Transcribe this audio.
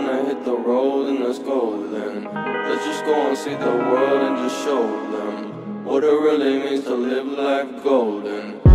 Wanna hit the road, then let's go then. Let's just go and see the world and just show them what it really means to live life golden.